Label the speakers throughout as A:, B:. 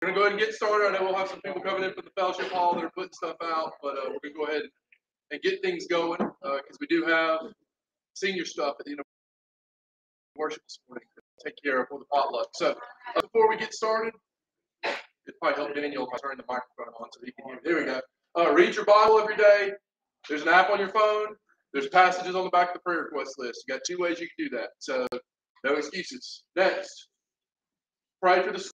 A: We're gonna go ahead and get started. I know we'll have some people coming in from the fellowship hall that are putting stuff out, but uh, we're gonna go ahead and get things going because uh, we do have senior stuff at the end of worship this morning to take care of for the potluck. So uh, before we get started, it probably help Daniel if I turn the microphone on so he can hear. There we go. Uh, read your Bible every day. There's an app on your phone. There's passages on the back of the prayer request list. You got two ways you can do that. So no excuses. Next, pray for the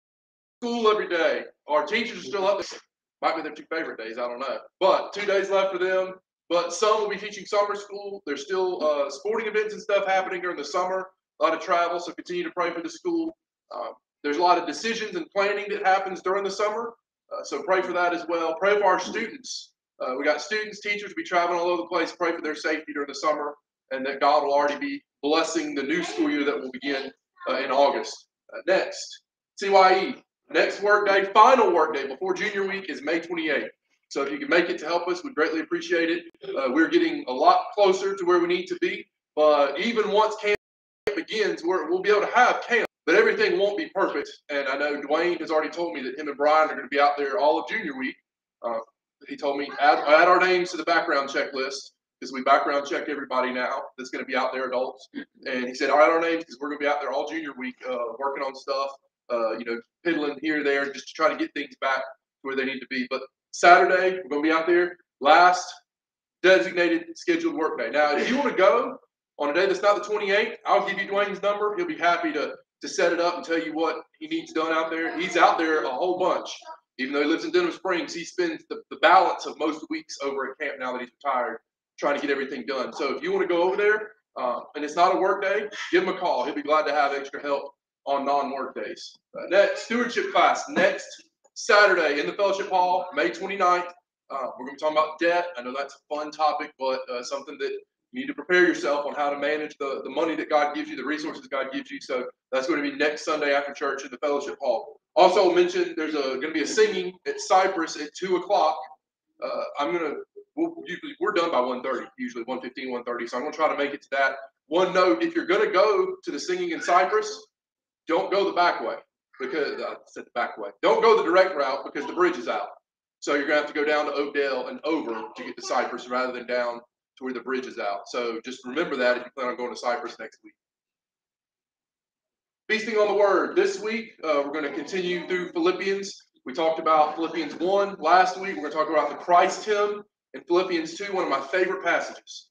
A: school every day. Our teachers are still up. There. Might be their two favorite days. I don't know. But two days left for them. But some will be teaching summer school. There's still uh, sporting events and stuff happening during the summer. A lot of travel. So continue to pray for the school. Um, there's a lot of decisions and planning that happens during the summer. Uh, so pray for that as well. Pray for our students. Uh, we got students, teachers be traveling all over the place. Pray for their safety during the summer, and that God will already be blessing the new school year that will begin uh, in August. Uh, next, CYE. Next work day, final work day before junior week is May 28th. So if you can make it to help us, we'd greatly appreciate it. Uh, we're getting a lot closer to where we need to be. But even once camp begins, we will be able to have camp. But everything won't be perfect. And I know Dwayne has already told me that him and Brian are going to be out there all of junior week. Uh, he told me add, add our names to the background checklist because we background check everybody now that's going to be out there, adults. And he said, right, our names because we're going to be out there all junior week uh, working on stuff, uh, you know, piddling here there just to try to get things back where they need to be. But Saturday, we're going to be out there last designated scheduled work day. Now, if you want to go on a day that's not the 28th, I'll give you Dwayne's number. He'll be happy to, to set it up and tell you what he needs done out there. He's out there a whole bunch. Even though he lives in Denham Springs, he spends the, the balance of most weeks over at camp now that he's retired, trying to get everything done. So if you want to go over there uh, and it's not a work day, give him a call. He'll be glad to have extra help on non-work days. Uh, next stewardship class next Saturday in the fellowship hall, May 29th. Uh, we're going to be talking about debt. I know that's a fun topic, but uh, something that you need to prepare yourself on how to manage the, the money that God gives you, the resources God gives you. So that's going to be next Sunday after church in the fellowship hall. Also mentioned there's a going to be a singing at Cypress at two o'clock. Uh, I'm gonna we'll, usually we're done by 1.30, usually 1.15, 1.30. So I'm gonna try to make it to that. One note: if you're gonna go to the singing in Cypress, don't go the back way because uh, I said the back way. Don't go the direct route because the bridge is out. So you're gonna have to go down to Oakdale and over to get to Cypress rather than down to where the bridge is out. So just remember that if you plan on going to Cypress next week. Feasting on the Word. This week, uh, we're going to continue through Philippians. We talked about Philippians 1 last week. We're going to talk about the Christ hymn in Philippians 2, one of my favorite passages.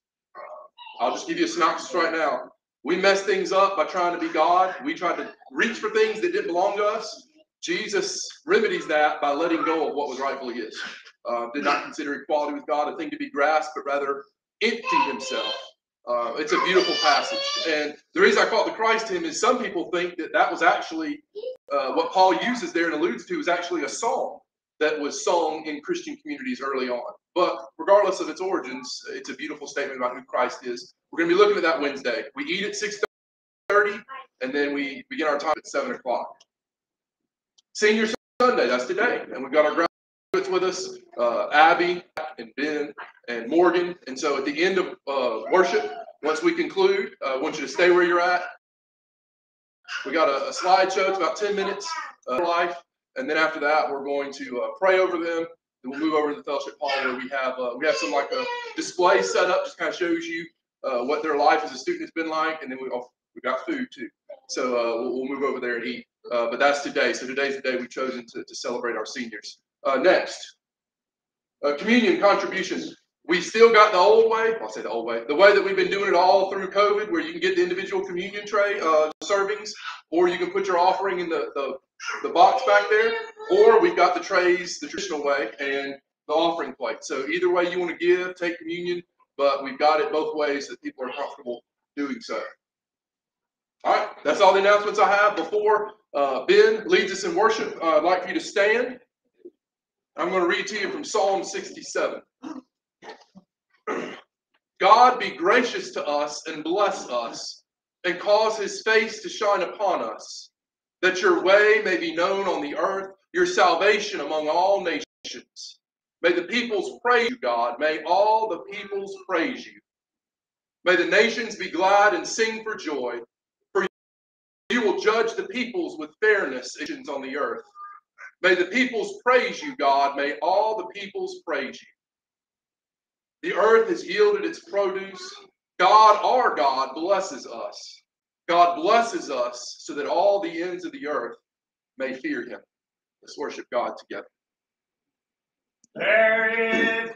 A: I'll just give you a synopsis right now. We mess things up by trying to be God. We tried to reach for things that didn't belong to us. Jesus remedies that by letting go of what was rightfully his. Uh, did not consider equality with God a thing to be grasped, but rather emptied himself uh, it's a beautiful passage. And the reason I call it the Christ hymn is some people think that that was actually uh, what Paul uses there and alludes to is actually a song that was sung in Christian communities early on. But regardless of its origins, it's a beautiful statement about who Christ is. We're going to be looking at that Wednesday. We eat at 6.30, and then we begin our time at 7 o'clock. Senior Sunday, that's today. And we've got our graduates with us, uh, Abby and Ben and Morgan. And so at the end of uh, worship, once we conclude, uh, I want you to stay where you're at. We got a, a slideshow. It's about 10 minutes of life. And then after that, we're going to uh, pray over them. Then we'll move over to the fellowship hall where we have uh, we have some like a display set up, just kind of shows you uh, what their life as a student has been like. And then we oh, we got food too. So uh, we'll, we'll, move over there and eat. but that's today. So today's the day we've chosen to, to celebrate our seniors. next, communion contributions we still got the old way. I'll say the old way. The way that we've been doing it all through COVID, where you can get the individual communion tray uh, servings, or you can put your offering in the, the, the box back there, or we've got the trays the traditional way and the offering plate. So either way you want to give, take communion, but we've got it both ways that people are comfortable doing so. All right, that's all the announcements I have. Before uh, Ben leads us in worship, uh, I'd like for you to stand. I'm going to read to you from Psalm 67. God be gracious to us and bless us, and cause his face to shine upon us, that your way may be known on the earth, your salvation among all nations. May the peoples praise you, God. May all the peoples praise you. May the nations be glad and sing for joy, for you will judge the peoples with fairness on the earth.
B: May the peoples praise you, God. May all the peoples praise you. The earth has yielded its produce. God, our God, blesses us. God blesses us so that all the ends of the earth may fear him. Let's worship God together.
C: There is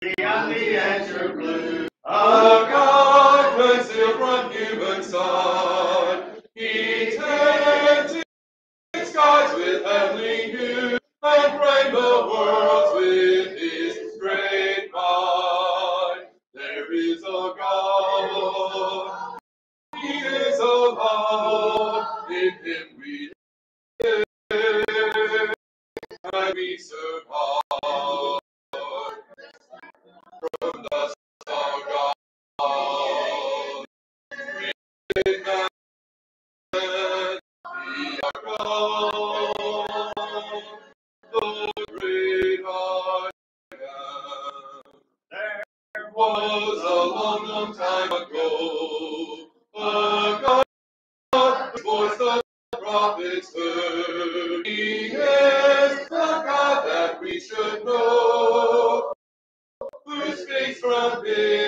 C: beyond the azure blue
B: a God concealed from human sight. He tends tinted skies with heavenly hue and framed the worlds with. So O Lord, we live, and we serve should know who springs from thee.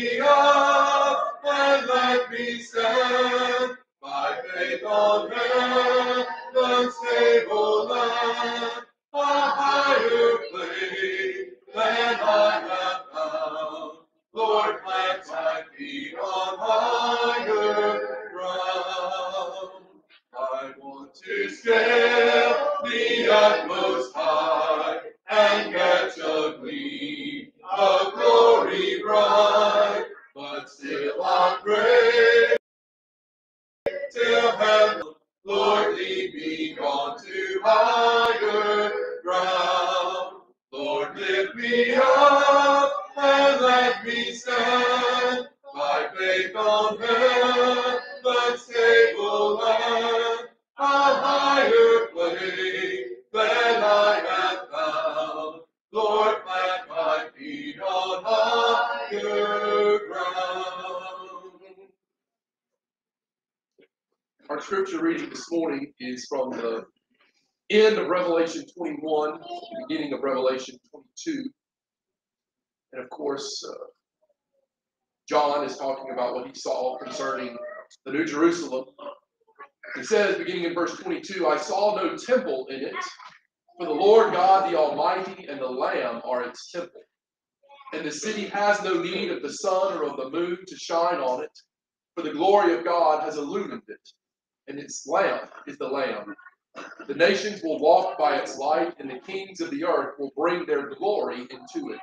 B: me up and me
A: saw concerning the New Jerusalem. He says, beginning in verse 22, I saw no temple in it, for the Lord God the Almighty and the Lamb are its temple. And the city has no need of the sun or of the moon to shine on it, for the glory of God has illumined it, and its lamp is the Lamb. The nations will walk by its light, and the kings of the earth will bring their glory into it.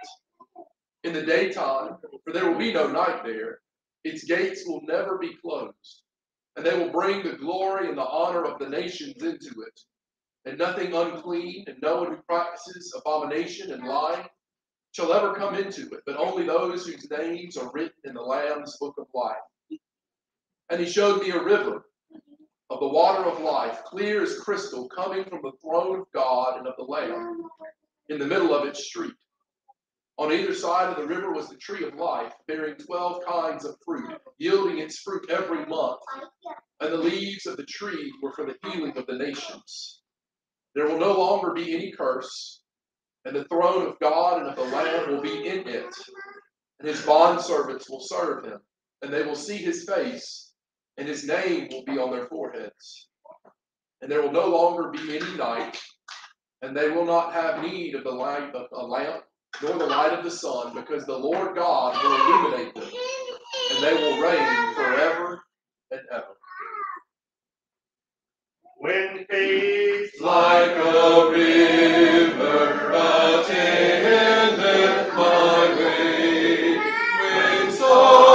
A: In the daytime, for there will be no night there, its gates will never be closed, and they will bring the glory and the honor of the nations into it. And nothing unclean, and no one who practices abomination and lying shall ever come into it, but only those whose names are written in the Lamb's book of life. And he showed me a river of the water of life, clear as crystal, coming from the throne of God and of the Lamb, in the middle of its street. On either side of the river was the tree of life, bearing twelve kinds of fruit, yielding its fruit every month. And the leaves of the tree were for the healing of the nations. There will no longer be any curse, and the throne of God and of the Lamb will be in it, and his bondservants will serve him, and they will see his face, and his name will be on their foreheads. And there will no longer be any night, and they will not have need of the light of a lamp nor the light of the sun, because the Lord God will illuminate them, and they will reign forever and ever.
D: When faith
B: Like a river attendeth my way, when sorrows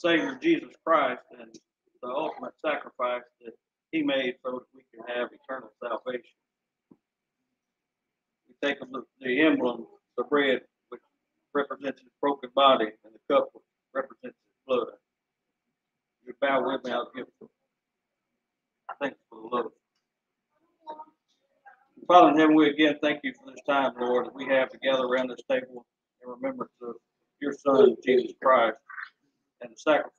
E: Savior Jesus Christ and the ultimate sacrifice that He made so that we can have eternal salvation. We take the, the emblem, the bread, which represents His broken body, and the cup, which represents His blood. You bow with me, I'll give it. I for the love. Father in heaven, we again thank you for this time, Lord, that we have to gather around this table in remembrance of your Son, Jesus Christ second.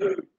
E: For the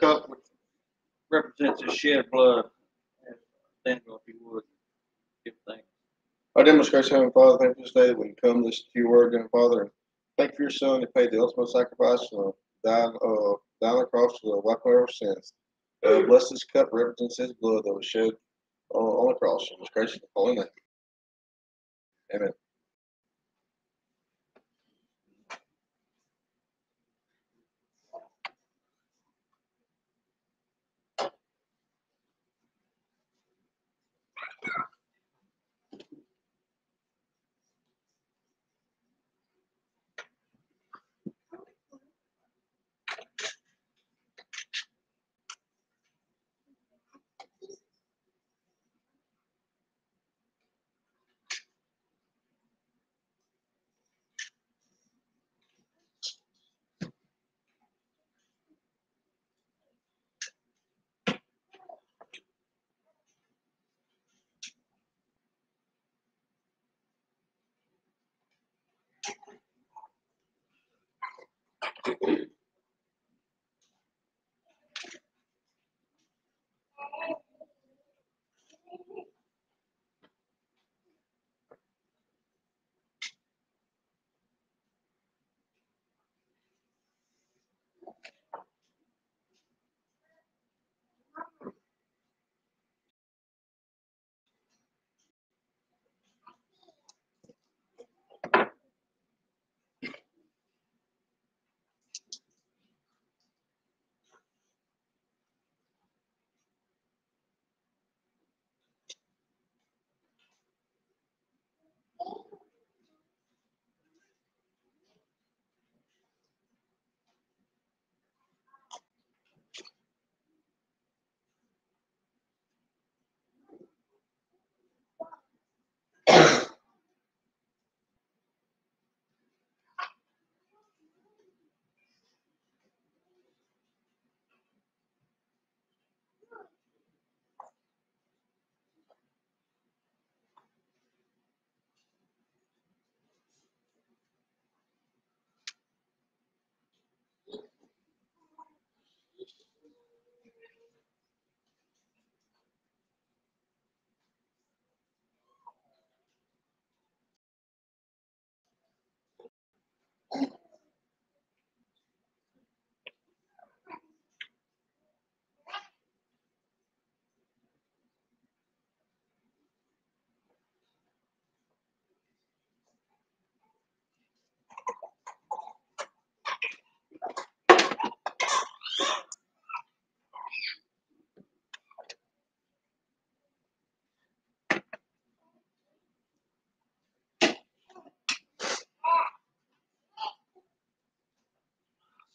E: cup represents his shed blood, Daniel, if you would, give thanks.
F: Our demonstration, Heavenly Father, thank you for this day that we can come listen to your word, Heavenly Father. and Thank you for your son who paid the ultimate sacrifice, uh, down, uh, down the cross to wipe away our sins. Uh, bless this cup represents his blood that was shed on, on the cross. In his gracious and holy name. Amen.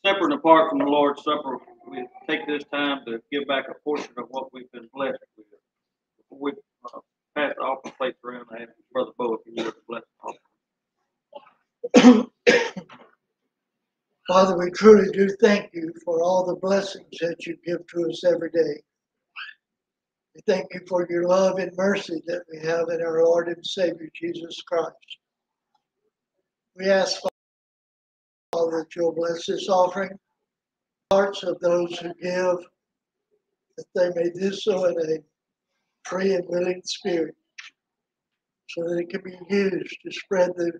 E: Separate and apart from the Lord's Supper, we take this time to give back a portion of what we've been blessed with. Before we uh, pass the offering plates around, I ask Brother Bo if he would bless the offering.
G: Father, we truly do thank you for all the blessings that you give to us every day. We thank you for your love and mercy that we have in our Lord and Savior Jesus Christ. We ask, that you'll bless this offering, hearts of those who give, that they may do so in a free and willing spirit, so that it can be used to spread the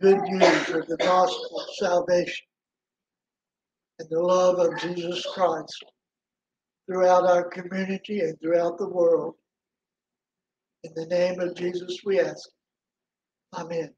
G: good news of the gospel of salvation and the love of Jesus Christ throughout our community and throughout the world. In the name of Jesus, we ask. Amen.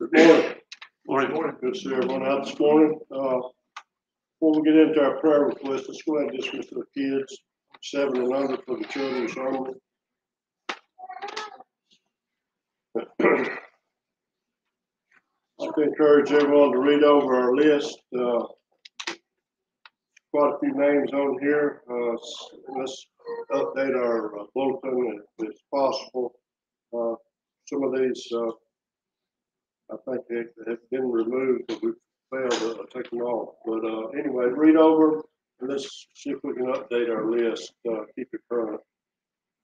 D: Good morning. Morning. Morning. Good to see everyone out this morning. Uh, Before we get into our prayer request, let's go ahead and dismiss the kids, seven and under for the children's only. To encourage everyone to read over our list. Uh, Quite a few names on here. Uh, Let's update our uh, bulletin if it's possible. Uh, Some of these uh, I think they have been removed, but we failed to take them off. But, uh, anyway, read over, and let's see if we can update our list, keep it current.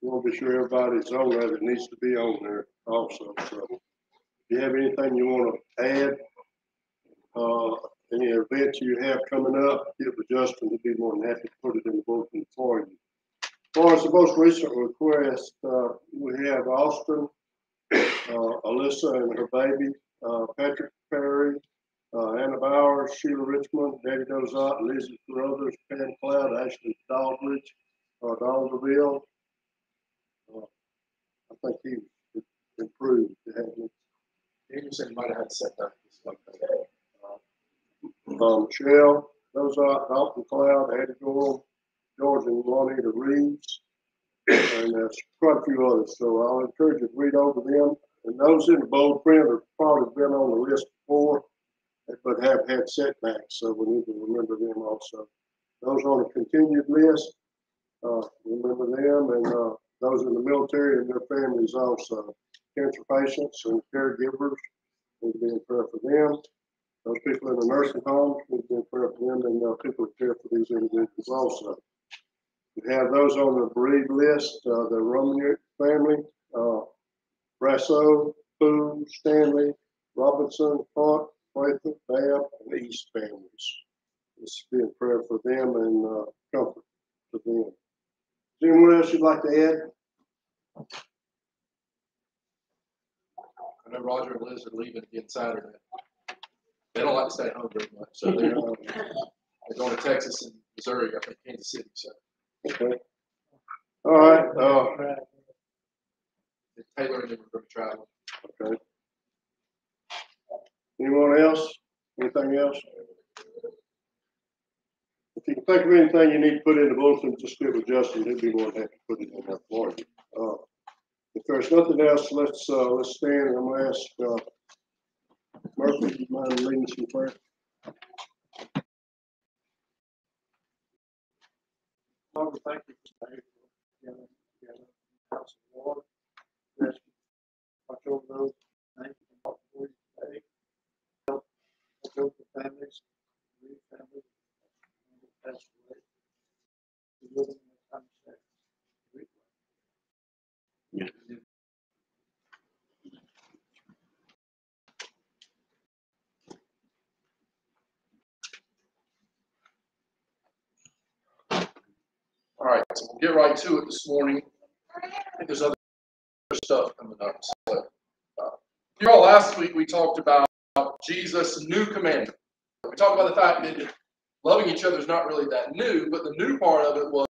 D: We want to be sure everybody's on there that needs to be on there also, so. You have anything you want to add, uh, any events you have coming up, get with Justin, he'd be more than happy to put it in the bulletin for you. As far as the most recent request, uh, we have Austin, uh, Alyssa and her baby, uh, Patrick Perry, uh, Anna Bowers, Sheila Richmond, Debbie Dozat, Lizzie Carruthers, Pam Cloud, Ashley Dahlbridge, uh, Donald DeVille. Uh, I think he improved, hasn't he?
F: Said you might have had set that.
D: Um, Michelle, Dozat, Dalton Cloud, Eddie Gore, George and Juanita Reeves, and there's quite a few others, so I'll encourage you to read over them. And those in the bold print have probably been on the list before, but have had setbacks, so we need to remember them also. Those on the continued list, uh, remember them, and, uh, those in the military and their families also. Cancer patients and caregivers, to be in prayer for them. Those people in the nursing homes, to be in prayer for them, and, uh, people who care for these individuals also. We have those on the bereaved list, uh, the Roman family, uh, Brasso, Boone, Stanley, Robinson, Hunt, Clayton, Babb, and East families. This be in prayer for them and, uh, comfort for them. Is anyone else you'd like to add?
A: I know Roger and Liz are leaving again Saturday. They don't like to stay home very much, so they're, uh, they're going to Texas and Missouri, I think Kansas City, so.
D: Okay. All right, uh,
A: Taylor and them are going to travel.
D: okay. Anyone else? Anything else? If you can think of anything you need to put in the bulletin, just get with Justin, he'd be more than happy to put it in there for you. Uh, If there's nothing else, let's, uh, let's stand, and I'm gonna ask, uh, Murphy, you mind leading some prayer?
H: Thank you for the House of the Lord. You those, thank you for we today. Help, the families, families. passed away. We live in the time of second.
A: All right, so we'll get right to it this morning. I think there's other stuff coming up. So, uh, you all, last week we talked about Jesus' new commandment. We talked about the fact that loving each other is not really that new, but the new part of it was,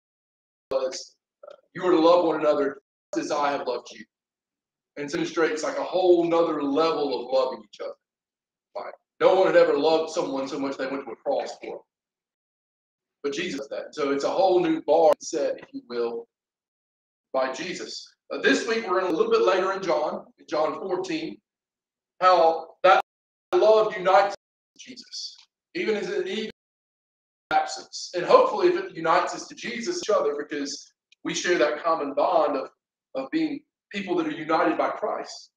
A: was uh, you are to love one another as I have loved you. And demonstrates like a whole nother level of loving each other. Like no one had ever loved someone so much they went to a cross for them. But Jesus that. So it's a whole new bar set, if you will, by Jesus. Uh, this week we're in a little bit later in John, in John 14, how that love unites Jesus, even as an even absence. And hopefully if it unites us to Jesus, each other, because we share that common bond of, of being people that are united by Christ.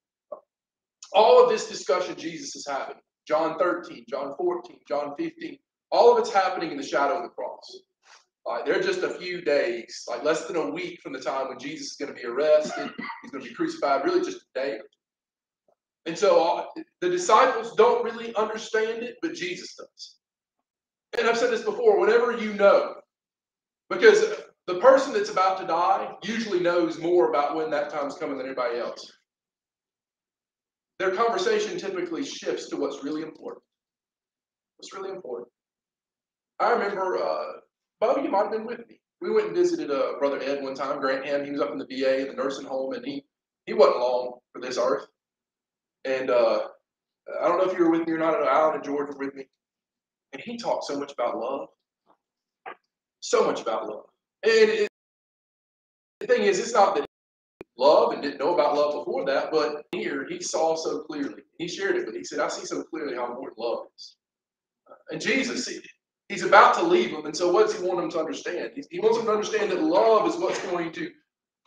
A: All of this discussion Jesus is having. John 13, John 14, John 15, all of it's happening in the shadow of the cross. Uh, they're just a few days, like less than a week from the time when Jesus is going to be arrested, he's going to be crucified, really just a day. And so uh, the disciples don't really understand it, but Jesus does. And I've said this before whenever you know, because the person that's about to die usually knows more about when that time's coming than anybody else. Their conversation typically shifts to what's really important. What's really important. I remember, uh, Bo, you might have been with me. We went and visited uh, Brother Ed one time, Grant Ham. He was up in the VA in the nursing home, and he he wasn't long for this earth. And uh, I don't know if you were with me or not. Alan and George were with me, and he talked so much about love, so much about love. And it, the thing is, it's not that he loved and didn't know about love before that, but here he saw so clearly. He shared it, but he said, "I see so clearly how important love is." And Jesus, he, he's about to leave them, and so what does he want them to understand? He, he wants them to understand that love is what's going to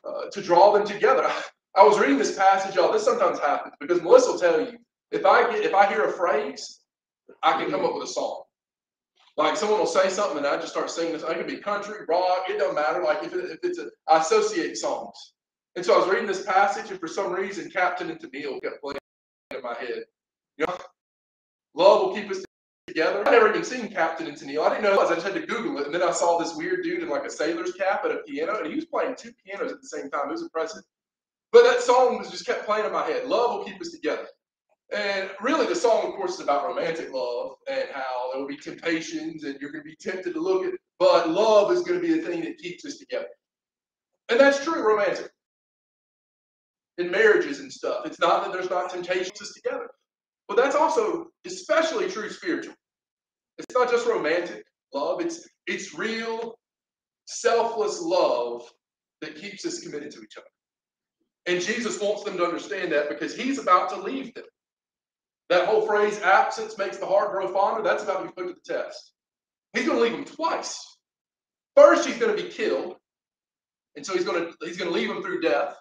A: uh, to draw them together. I, I was reading this passage, y'all. This sometimes happens because Melissa will tell you if I get if I hear a phrase, I can come up with a song. Like someone will say something and I just start singing this. I could be country, rock, it don't matter. Like if, it, if it's a, I associate songs. And so I was reading this passage, and for some reason, Captain and Tennille kept playing in my head. You know, love will keep us together. I never even seen Captain and Tennille. I didn't know. I just had to Google it, and then I saw this weird dude in like a sailor's cap at a piano, and he was playing two pianos at the same time. It was impressive. But that song was just kept playing in my head. Love will keep us together. And really, the song, of course, is about romantic love and how there will be temptations and you're going to be tempted to look at, but love is going to be the thing that keeps us together. And that's true, romantic. In marriages and stuff, it's not that there's not temptations us together, but that's also especially true spiritual. It's not just romantic love; it's it's real, selfless love that keeps us committed to each other. And Jesus wants them to understand that because he's about to leave them. That whole phrase, absence makes the heart grow fonder, that's about to be put to the test. He's going to leave them twice. First, he's going to be killed. And so he's going to he's going to leave them through death.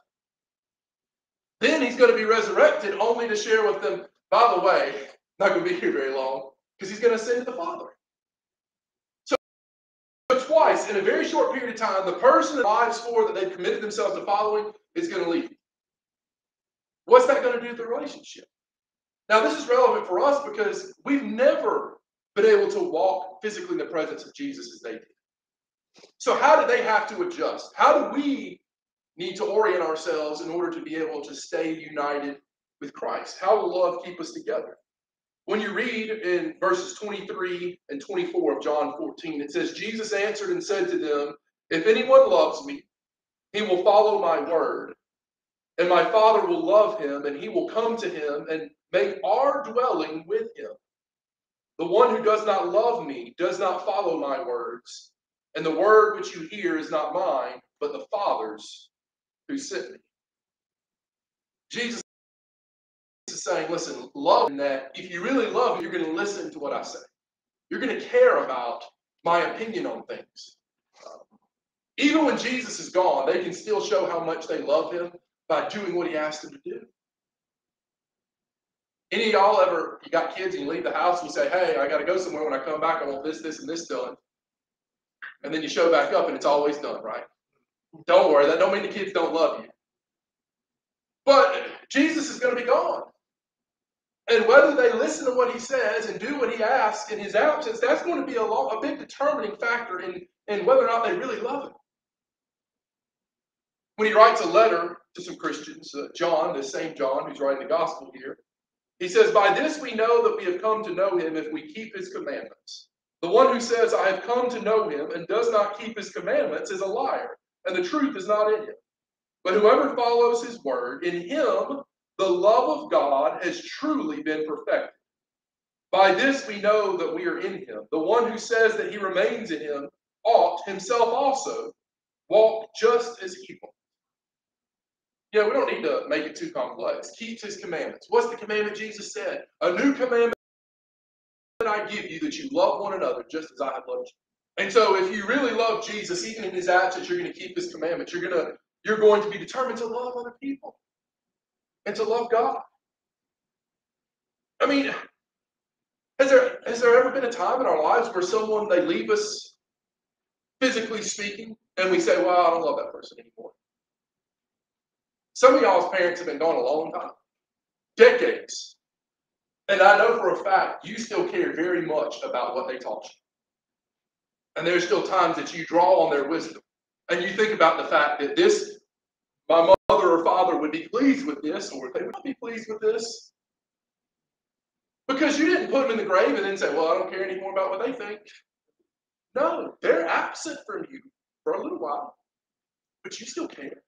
A: Then he's going to be resurrected only to share with them, by the way, not going to be here very long, because he's going to ascend to the Father. So twice in a very short period of time, the person that lives for that they've committed themselves to following is going to leave. What's that going to do to the relationship? Now, this is relevant for us because we've never been able to walk physically in the presence of Jesus as they did. So, how do they have to adjust? How do we need to orient ourselves in order to be able to stay united with Christ? How will love keep us together? When you read in verses 23 and 24 of John 14, it says, Jesus answered and said to them, If anyone loves me, he will follow my word, and my Father will love him, and he will come to him and make our dwelling with him. The one who does not love me does not follow my words, and the word which you hear is not mine, but the Father's who sent me. Jesus is saying, listen, love that if you really love me, you're going to listen to what I say. You're going to care about my opinion on things. Even when Jesus is gone, they can still show how much they love him by doing what he asked them to do. Any of y'all ever, you got kids and you leave the house and you say, hey, I got to go somewhere. When I come back, I want this, this, and this done. And then you show back up and it's always done, right? Don't worry, that don't mean the kids don't love you. But Jesus is going to be gone. And whether they listen to what he says and do what he asks in his absence, that's going to be a, lo- a big determining factor in, in whether or not they really love him. When he writes a letter to some Christians, uh, John, the same John who's writing the gospel here, he says, By this we know that we have come to know him if we keep his commandments. The one who says, I have come to know him and does not keep his commandments is a liar, and the truth is not in him. But whoever follows his word, in him the love of God has truly been perfected. By this we know that we are in him. The one who says that he remains in him ought himself also walk just as he walked. You know, we don't need to make it too complex. Keeps his commandments. What's the commandment Jesus said? A new commandment that I give you that you love one another just as I have loved you. And so if you really love Jesus, even in his absence, you're going to keep his commandments. You're going to you're going to be determined to love other people and to love God. I mean, has there has there ever been a time in our lives where someone they leave us physically speaking and we say, Well, I don't love that person anymore? Some of y'all's parents have been gone a long time, decades. And I know for a fact you still care very much about what they taught you. And there's still times that you draw on their wisdom. And you think about the fact that this, my mother or father would be pleased with this, or they would not be pleased with this. Because you didn't put them in the grave and then say, well, I don't care anymore about what they think. No, they're absent from you for a little while, but you still care.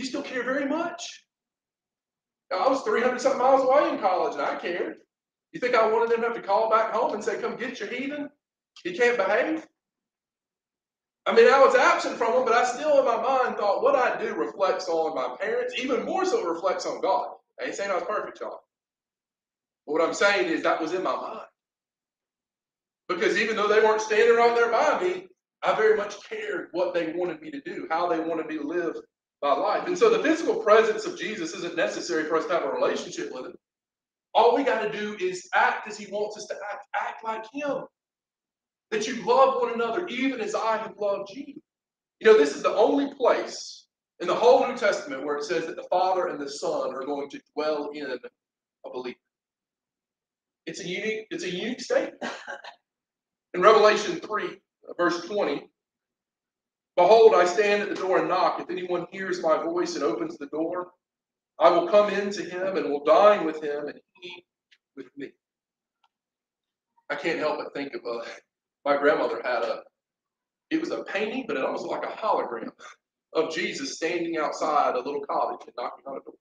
A: You still care very much. I was 300 something miles away in college and I cared. You think I wanted them to have to call back home and say, come get your heathen? He can't behave? I mean, I was absent from them, but I still in my mind thought what I do reflects on my parents, even more so reflects on God. I ain't saying I was perfect, y'all. But what I'm saying is that was in my mind. Because even though they weren't standing right there by me, I very much cared what they wanted me to do, how they wanted me to live my life. And so the physical presence of Jesus isn't necessary for us to have a relationship with him. All we got to do is act as he wants us to act, act like him. That you love one another even as I have loved you. You know, this is the only place in the whole New Testament where it says that the Father and the Son are going to dwell in a believer. It's a unique, it's a unique statement. In Revelation 3, verse 20, Behold, I stand at the door and knock. If anyone hears my voice and opens the door, I will come in to him and will dine with him and he with me. I can't help but think of uh, my grandmother had a, it was a painting, but it almost like a hologram of Jesus standing outside a little cottage and knocking on a door.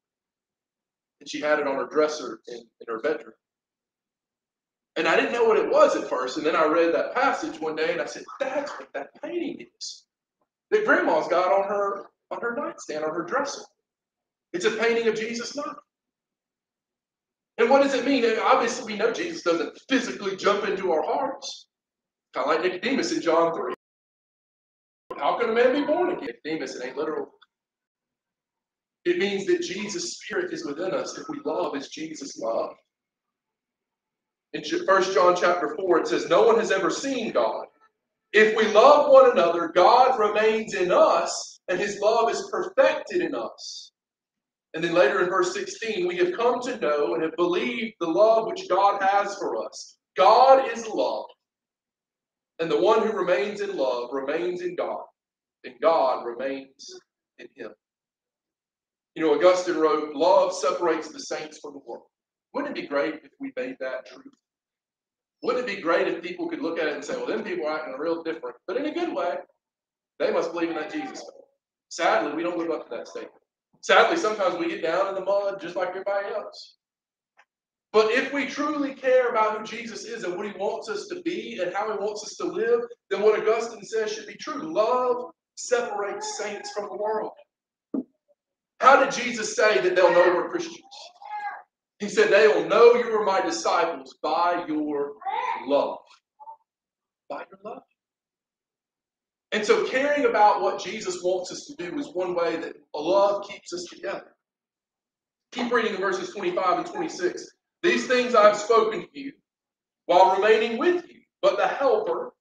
A: And she had it on her dresser in, in her bedroom. And I didn't know what it was at first. And then I read that passage one day and I said, that's what that painting is. That grandma's got on her on her nightstand, on her dresser. It's a painting of Jesus knocking. And what does it mean? Obviously, we know Jesus doesn't physically jump into our hearts. Kind of like Nicodemus in John 3. How can a man be born again? Nicodemus, it ain't literal. It means that Jesus' spirit is within us if we love as Jesus loved. In 1 John chapter 4, it says, No one has ever seen God. If we love one another, God remains in us, and his love is perfected in us. And then later in verse 16, we have come to know and have believed the love which God has for us. God is love. And the one who remains in love remains in God, and God remains in him. You know, Augustine wrote, Love separates the saints from the world. Wouldn't it be great if we made that truth? Wouldn't it be great if people could look at it and say, well, them people are acting real different, but in a good way? They must believe in that Jesus. Sadly, we don't live up to that statement. Sadly, sometimes we get down in the mud just like everybody else. But if we truly care about who Jesus is and what he wants us to be and how he wants us to live, then what Augustine says should be true. Love separates saints from the world. How did Jesus say that they'll know we're Christians? He said, They will know you are my disciples by your love. By your love. And so, caring about what Jesus wants us to do is one way that love keeps us together. Keep reading in verses 25 and 26. These things I've spoken to you while remaining with you, but the Helper,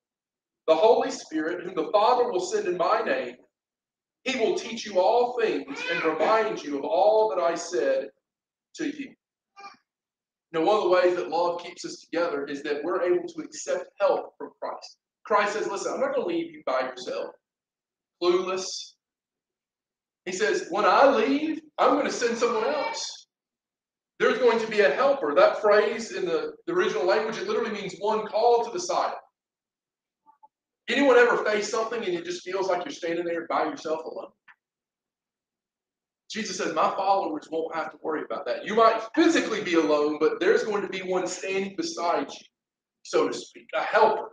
A: the Holy Spirit, whom the Father will send in my name. He will teach you all things and remind you of all that I said to you. Now, one of the ways that love keeps us together is that we're able to accept help from Christ. Christ says, Listen, I'm not going to leave you by yourself, clueless. He says, When I leave, I'm going to send someone else. There's going to be a helper. That phrase in the, the original language, it literally means one called to the side. Anyone ever face something and it just feels like you're standing there by yourself alone? Jesus says, My followers won't have to worry about that. You might physically be alone, but there's going to be one standing beside you, so to speak, a helper,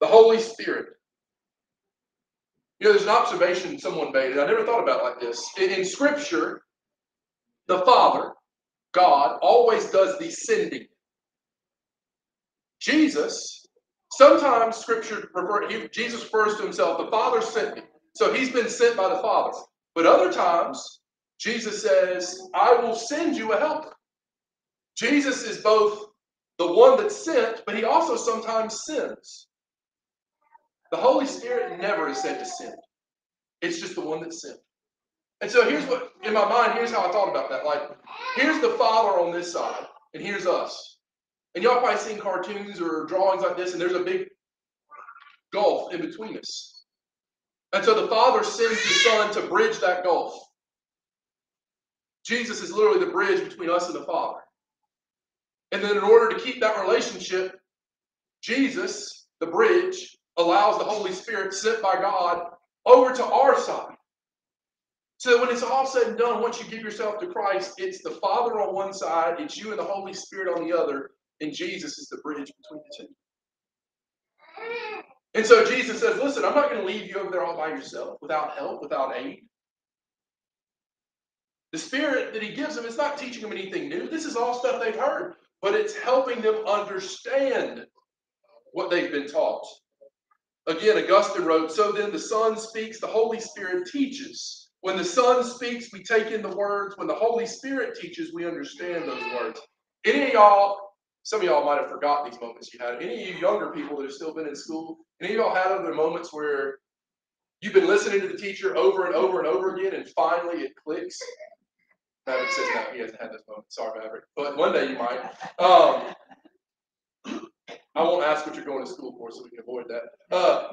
A: the Holy Spirit. You know, there's an observation someone made, and I never thought about like this. In, in Scripture, the Father, God, always does the sending. Jesus, sometimes Scripture he, Jesus refers to himself, the Father sent me. So he's been sent by the Father. But other times, Jesus says, I will send you a helper. Jesus is both the one that sent, but he also sometimes sends. The Holy Spirit never is said to send. It's just the one that sent. And so here's what, in my mind, here's how I thought about that. Like, here's the Father on this side, and here's us. And y'all probably seen cartoons or drawings like this, and there's a big gulf in between us. And so the Father sends the Son to bridge that gulf. Jesus is literally the bridge between us and the Father. And then, in order to keep that relationship, Jesus, the bridge, allows the Holy Spirit sent by God over to our side. So that when it's all said and done, once you give yourself to Christ, it's the Father on one side, it's you and the Holy Spirit on the other, and Jesus is the bridge between the two. And so Jesus says, Listen, I'm not going to leave you over there all by yourself, without help, without aid. The Spirit that He gives them is not teaching them anything new. This is all stuff they've heard, but it's helping them understand what they've been taught. Again, Augustine wrote, So then the Son speaks, the Holy Spirit teaches. When the Son speaks, we take in the words. When the Holy Spirit teaches, we understand those words. Any of y'all, some of y'all might have forgotten these moments you had. Any of you younger people that have still been in school, any of y'all had other moments where you've been listening to the teacher over and over and over again, and finally it clicks? Maverick says no, he hasn't had this moment. Sorry, Maverick. But one day you might. Um, I won't ask what you're going to school for, so we can avoid that. Uh,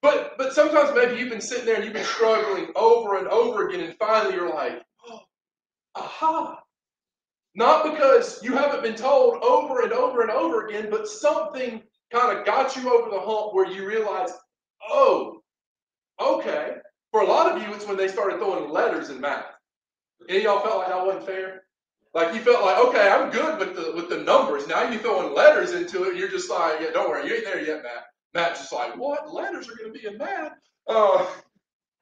A: but but sometimes maybe you've been sitting there and you've been struggling over and over again, and finally you're like, oh, aha. Not because you haven't been told over and over and over again, but something kind of got you over the hump where you realize, oh, okay. For a lot of you, it's when they started throwing letters in math. Any of y'all felt like that wasn't fair? Like you felt like, okay, I'm good with the with the numbers. Now you're throwing letters into it, you're just like, yeah, don't worry, you ain't there yet, Matt. Matt's just like, what? Letters are going to be in math? Uh,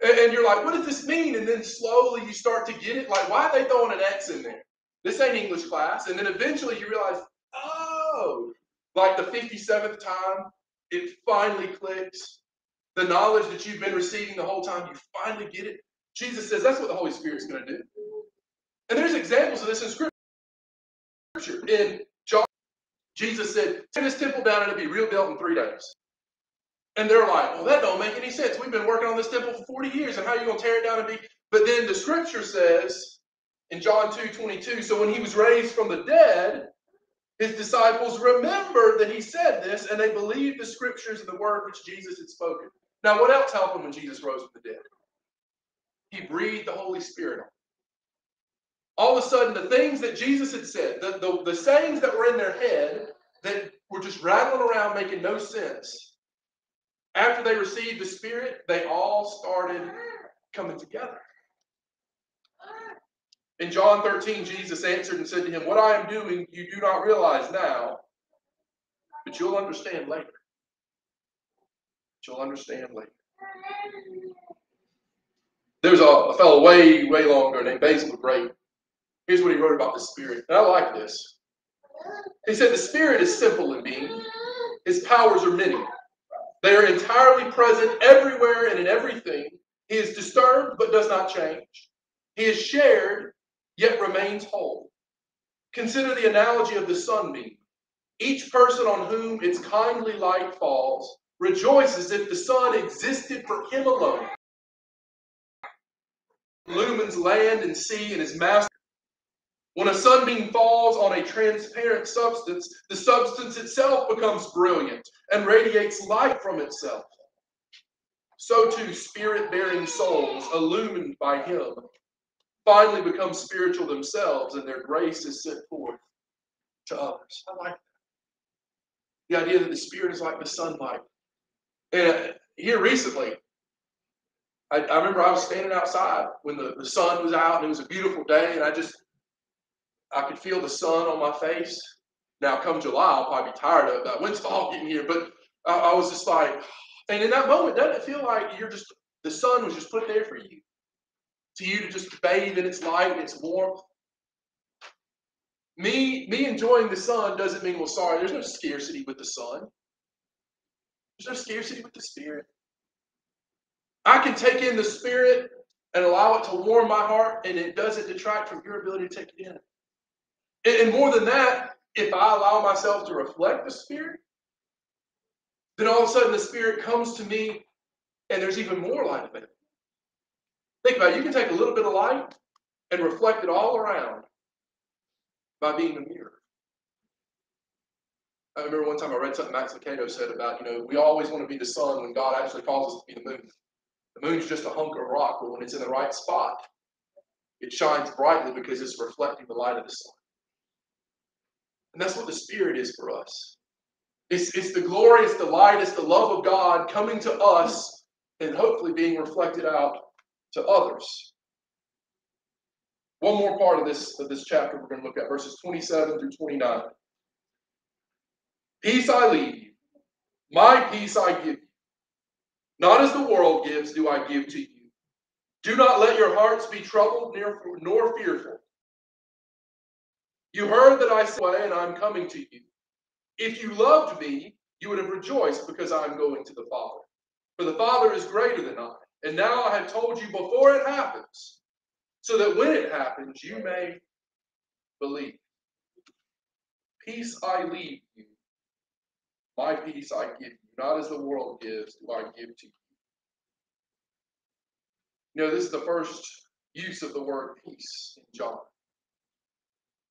A: and, and, you're like, what does this mean? And then slowly you start to get it. Like, why are they throwing an X in there? This ain't English class. And then eventually you realize, oh, like the 57th time, it finally clicks. The knowledge that you've been receiving the whole time, you finally get it. Jesus says that's what the Holy Spirit's going to do. And there's examples of this in Scripture. In John, Jesus said, tear this temple down and it'll be rebuilt in three days. And they're like, well, that don't make any sense. We've been working on this temple for 40 years, and how are you going to tear it down and be? But then the scripture says in John 2 22, so when he was raised from the dead, his disciples remembered that he said this, and they believed the scriptures and the word which Jesus had spoken. Now, what else happened when Jesus rose from the dead? He breathed the Holy Spirit on all of a sudden the things that Jesus had said, the, the, the sayings that were in their head that were just rattling around making no sense, after they received the Spirit, they all started coming together. In John 13, Jesus answered and said to him, What I am doing, you do not realize now, but you'll understand later. But you'll understand later. There's a, a fellow way, way longer named Basil the Great Here's what he wrote about the Spirit. And I like this. He said, The Spirit is simple in being, His powers are many. They are entirely present everywhere and in everything. He is disturbed but does not change. He is shared yet remains whole. Consider the analogy of the sunbeam. Each person on whom its kindly light falls rejoices if the sun existed for him alone. Illumines land and sea and is master. When a sunbeam falls on a transparent substance, the substance itself becomes brilliant and radiates light from itself. So too, spirit bearing souls, illumined by Him, finally become spiritual themselves and their grace is sent forth to others. I like that. The idea that the Spirit is like the sunlight. And uh, here recently, I, I remember I was standing outside when the, the sun was out and it was a beautiful day, and I just I could feel the sun on my face. Now, come July, I'll probably be tired of that windfall getting here, but I, I was just like, and in that moment, doesn't it feel like you're just the sun was just put there for you, to you to just bathe in its light and its warmth? Me, me enjoying the sun doesn't mean, well, sorry, there's no scarcity with the sun. There's no scarcity with the Spirit. I can take in the Spirit and allow it to warm my heart, and it doesn't detract from your ability to take it in. And, more than that, if I allow myself to reflect the Spirit, then all of a sudden the Spirit comes to me, and there's even more light available. Think about it. You can take a little bit of light and reflect it all around by being a mirror. I remember one time I read something Max Lucado said about, you know, we always want to be the sun when God actually calls us to be the moon. The moon's just a hunk of rock, but when it's in the right spot, it shines brightly because it's reflecting the light of the sun. And that's what the Spirit is for us. It's, it's the glory, it's the light, it's the love of God coming to us and hopefully being reflected out to others. One more part of this, of this chapter we're going to look at, verses 27 through 29. Peace I leave you, my peace I give you. Not as the world gives, do I give to you. Do not let your hearts be troubled nor fearful. You heard that I said, and I'm coming to you. If you loved me, you would have rejoiced because I am going to the Father. For the Father is greater than I. And now I have told you before it happens, so that when it happens, you may believe. Peace I leave you, my peace I give you. Not as the world gives, do I give to you. You know, this is the first use of the word peace in John.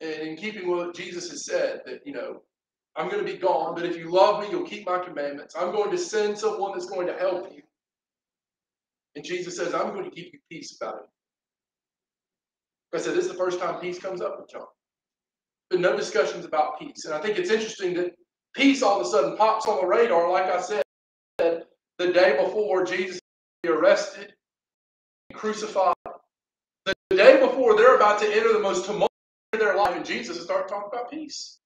A: And in keeping with what Jesus has said, that, you know, I'm going to be gone, but if you love me, you'll keep my commandments. I'm going to send someone that's going to help you. And Jesus says, I'm going to keep you peace about it. I said, this is the first time peace comes up with John. But no discussions about peace. And I think it's interesting that peace all of a sudden pops on the radar, like I said, the day before Jesus was arrested, crucified. The day before they're about to enter the most tumultuous their life, and Jesus and start talking about peace.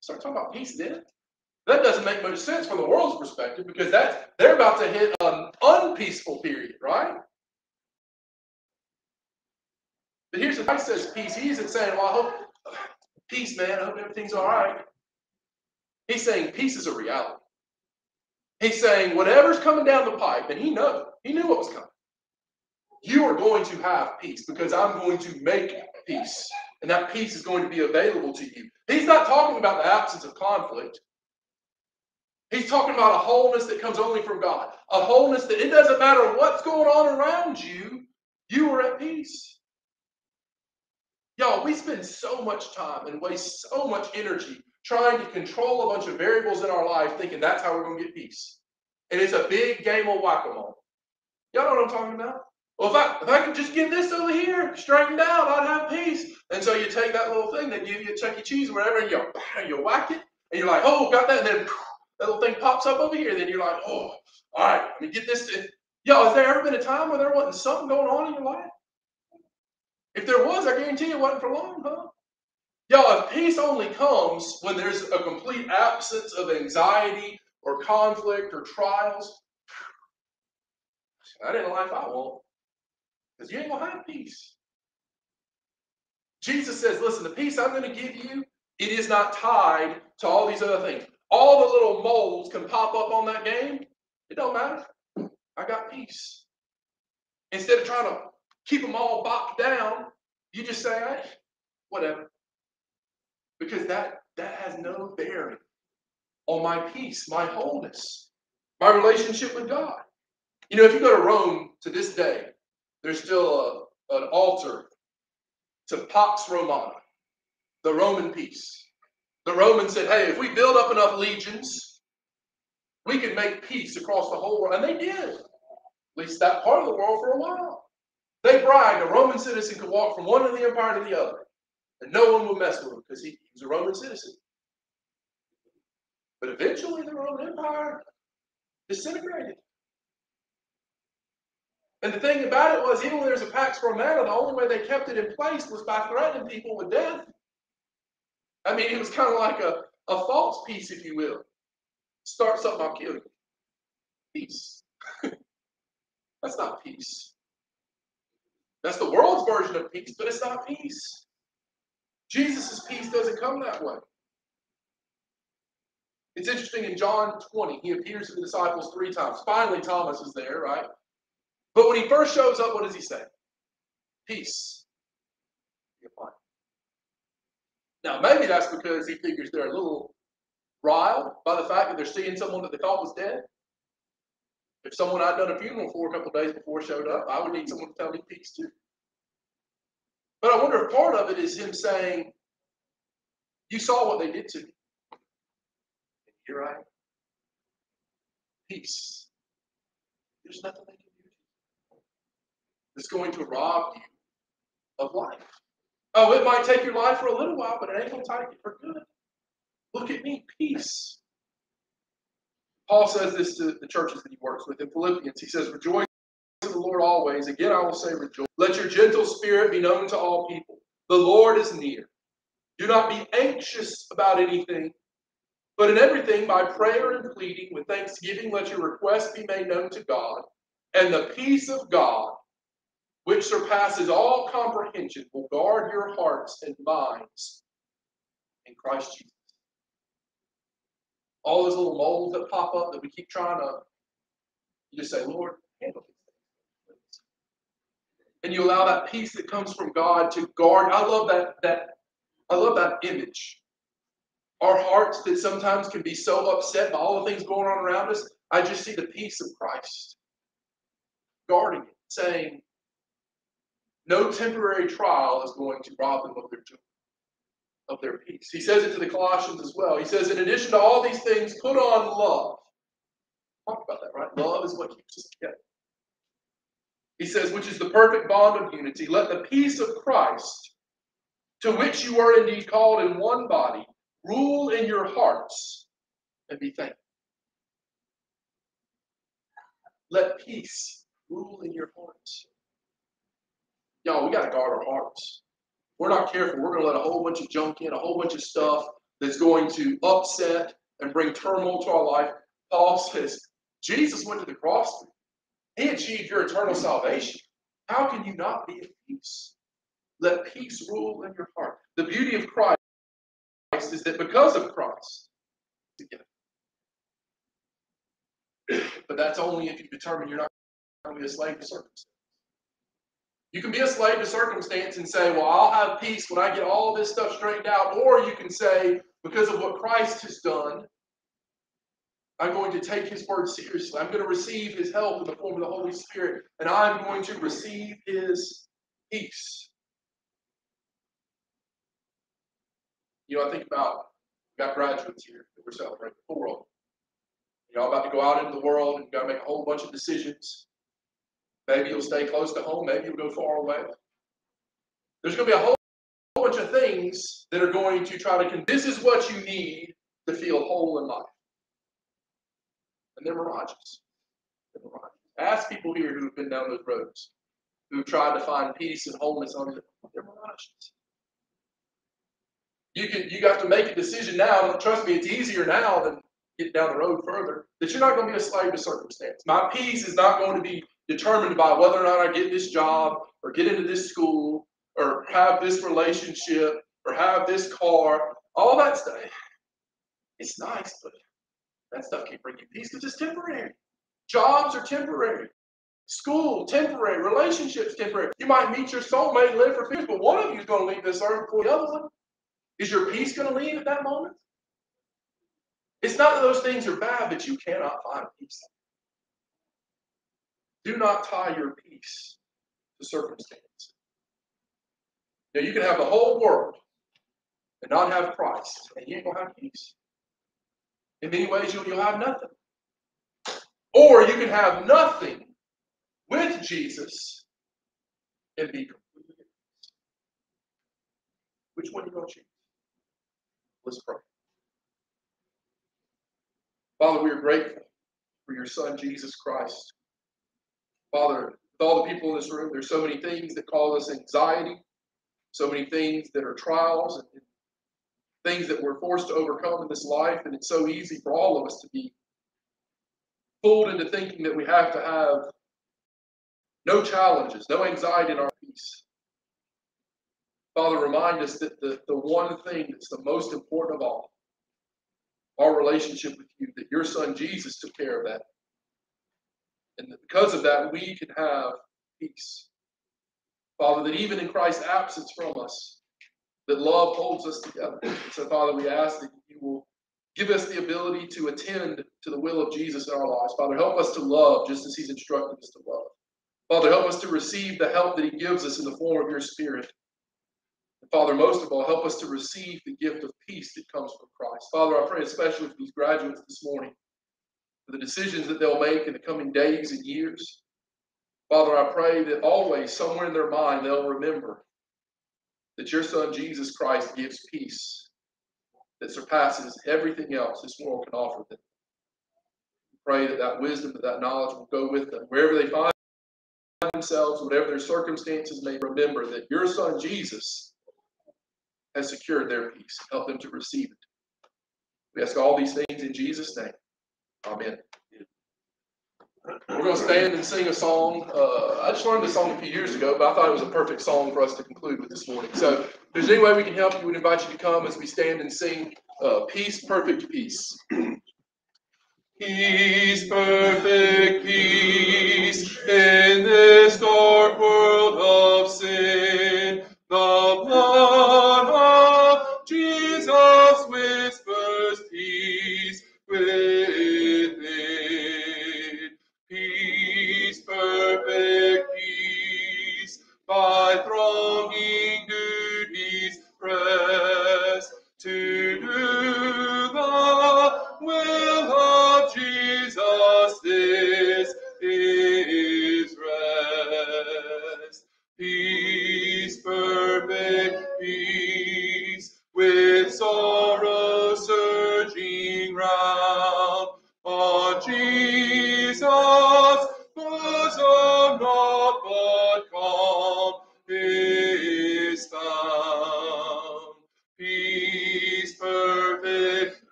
A: Start talking about peace then. That doesn't make much sense from the world's perspective because that's they're about to hit an unpeaceful period, right? But here's the guy says peace. He isn't saying, well, I hope peace, man. I hope everything's all right. He's saying peace is a reality. He's saying whatever's coming down the pipe, and he knew, he knew what was coming. You are going to have peace because I'm going to make peace. And that peace is going to be available to you. He's not talking about the absence of conflict. He's talking about a wholeness that comes only from God. A wholeness that it doesn't matter what's going on around you, you are at peace. Y'all, we spend so much time and waste so much energy trying to control a bunch of variables in our life, thinking that's how we're going to get peace. And it's a big game of whack a mole. Y'all know what I'm talking about? Well, if I if I could just get this over here straightened out, I'd have peace. And so you take that little thing they give you at Chuck E. Cheese, or wherever, and you you whack it, and you're like, oh, got that, and then that little thing pops up over here. And Then you're like, oh, all right, let me get this. To... Yo, has there ever been a time where there wasn't something going on in your life? If there was, I guarantee it wasn't for long, huh? Y'all, if peace only comes when there's a complete absence of anxiety or conflict or trials, that ain't a life I want. Because you ain't going to have peace. Jesus says, listen, the peace I'm going to give you, it is not tied to all these other things. All the little moles can pop up on that game. It don't matter. I got peace. Instead of trying to keep them all boxed down, you just say, hey, whatever. Because that that has no bearing on my peace, my wholeness, my relationship with God. You know, if you go to Rome to this day, there's still a, an altar to Pax Romana, the Roman peace. The Romans said, hey, if we build up enough legions, we can make peace across the whole world. And they did, at least that part of the world for a while. They bribed a Roman citizen could walk from one of the empire to the other, and no one would mess with him because he was a Roman citizen. But eventually, the Roman Empire disintegrated. And the thing about it was, even when there's a Pax Romana, the only way they kept it in place was by threatening people with death. I mean, it was kind of like a, a false peace, if you will. Start something, I'll kill you. Peace. That's not peace. That's the world's version of peace, but it's not peace. Jesus' peace doesn't come that way. It's interesting in John 20, he appears to the disciples three times. Finally, Thomas is there, right? But when he first shows up, what does he say? Peace. Now, maybe that's because he figures they're a little riled by the fact that they're seeing someone that they thought was dead. If someone I'd done a funeral for a couple days before showed up, I would need someone to tell me peace too. But I wonder if part of it is him saying, You saw what they did to me. I am. Peace. There's nothing they that's going to rob you of life. Oh, it might take your life for a little while, but it ain't going to take it for good. Look at me, peace. Paul says this to the churches that he works with in Philippians. He says, Rejoice in the Lord always. Again, I will say, Rejoice. Let your gentle spirit be known to all people. The Lord is near. Do not be anxious about anything, but in everything, by prayer and pleading, with thanksgiving, let your requests be made known to God. And the peace of God, which surpasses all comprehension, will guard your hearts and minds in Christ Jesus all those little moles that pop up that we keep trying to, you just say, Lord, handle these things. And you allow that peace that comes from God to guard. I love that that I love that image. Our hearts that sometimes can be so upset by all the things going on around us. I just see the peace of Christ guarding it, saying, no temporary trial is going to rob them of their joy of their peace. He says it to the Colossians as well. He says, in addition to all these things, put on love. Talk about that, right? Love is what keeps us together. He says, which is the perfect bond of unity. Let the peace of Christ, to which you are indeed called in one body, rule in your hearts and be thankful. Let peace rule in your hearts. Y'all, we got to guard our hearts we're not careful, we're going to let a whole bunch of junk in, a whole bunch of stuff that's going to upset and bring turmoil to our life. Paul says, Jesus went to the cross. He achieved your eternal salvation. How can you not be at peace? Let peace rule in your heart. The beauty of Christ is that because of Christ, together. But that's only if you determine you're not going to be a slave to circumstance. You can be a slave to circumstance and say, Well, I'll have peace when I get all this stuff straightened out. Or you can say, Because of what Christ has done, I'm going to take his word seriously. I'm going to receive his help in the form of the Holy Spirit, and I'm going to receive his peace. You know, I think about we got graduates here that we're celebrating, four of them. You're about to go out into the world and got to make a whole bunch of decisions. Maybe you'll stay close to home. Maybe you'll go far away. There's going to be a whole bunch of things that are going to try to This is what you need to feel whole in life. And they're mirages. They're mirages. Ask people here who have been down those roads, who've tried to find peace and wholeness on it. They're mirages. You can you got to make a decision now. Trust me, it's easier now than get down the road further. That you're not going to be a slave to circumstance. My peace is not going to be determined by whether or not I get this job or get into this school or have this relationship or have this car. All that stuff. It's nice, but that stuff can't bring you peace because it's temporary. Jobs are temporary. School, temporary. Relationships, temporary. You might meet your soulmate and live for 50, but one of you is going to leave this earth before the other one. Is your peace going to leave at that moment? It's not that those things are bad, but you cannot find peace. Do not tie your peace to circumstance. Now you can have the whole world and not have Christ, and you ain't gonna have peace. In many ways, you'll, you'll have nothing. Or you can have nothing with Jesus and be completely. Which one are you going to choose? Let's pray. Father, we are grateful for your Son, Jesus Christ. Father, with all the people in this room, there's so many things that cause us anxiety, so many things that are trials and things that we're forced to overcome in this life, and it's so easy for all of us to be fooled into thinking that we have to have no challenges, no anxiety in our peace. Father, remind us that the, the one thing that's the most important of all, our relationship with you, that your son Jesus took care of that. And because of that, we can have peace. Father, that even in Christ's absence from us, that love holds us together. And so, Father, we ask that you will give us the ability to attend to the will of Jesus in our lives. Father, help us to love just as he's instructed us to love. Father, help us to receive the help that he gives us in the form of your Spirit. Father, most of all, help us to receive the gift of peace that comes from Christ. Father, I pray especially for these graduates this morning, for the decisions that they'll make in the coming days and years. Father, I pray that always, somewhere in their mind, they'll remember that your Son, Jesus Christ, gives peace that surpasses everything else this world can offer them. Pray that that wisdom, that that knowledge will go with them wherever they find themselves, whatever their circumstances may remember that your Son, Jesus, has secured their peace. Help them to receive it. We ask all these things in Jesus' name. Amen. We're going to stand and sing a song. Uh, I just learned this song a few years ago, but I thought it was a perfect song for us to conclude with this morning. So, if there's any way we can help you, we'd invite you to come as we stand and sing uh, Peace, Perfect Peace.
B: Peace, perfect peace in this dark world of sin. The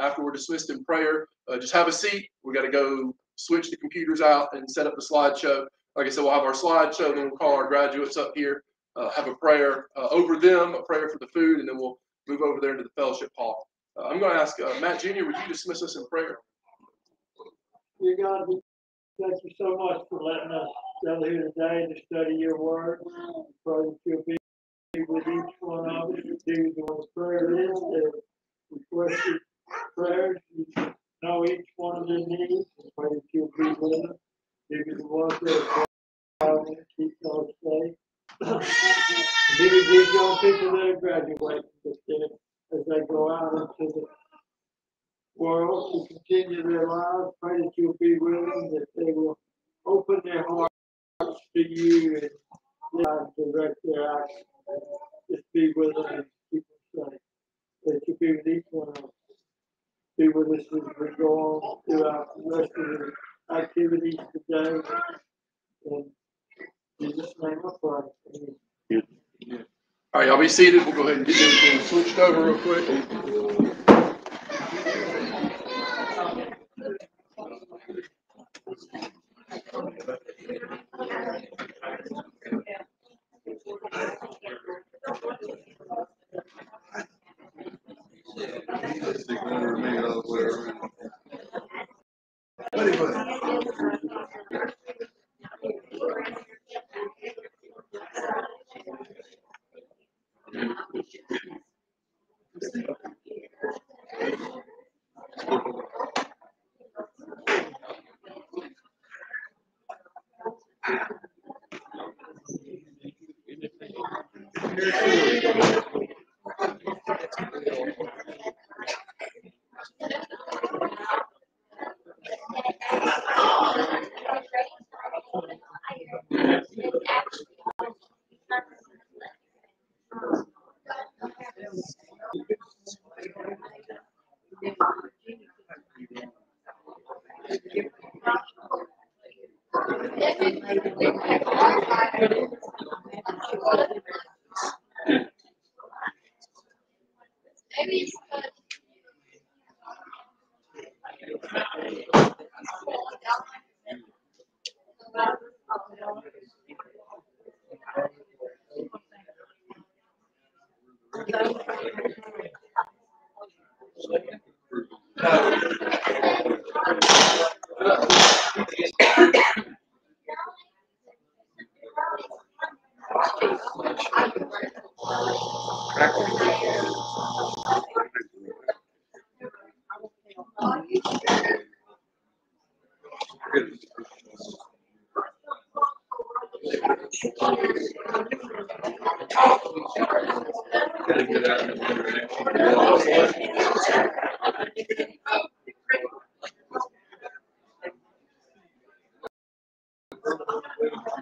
A: after we're dismissed in prayer, uh, just have a seat. We got to go switch the computers out and set up the slideshow. Like I said, we'll have our slideshow, then we'll call our graduates up here, uh, have a prayer uh, over them, a prayer for the food, and then we'll move over there into the fellowship hall. Uh, I'm going to ask uh, Matt Jr., would you dismiss us in prayer?
H: Dear God, thank you so much for letting us gather here today to study your word. Pray that you'll be with each one of us, do the prayer list, the requested prayers. You know each one of their needs, and pray that you'll be with them. Give you the ones that are keep y'all safe. Maybe give y'all people that are graduating this day as they go out into the world to continue their lives. Pray that you'll be with them, that they will open their hearts to you and direct their actions. Just be with them and keep them safe. That you be with each one of us. Be with us as we go on throughout rest of the activities today. In Jesus' name I pray. Amen.
A: All right, y'all be seated. We'll go ahead and get everything switched over real quick.
I: thank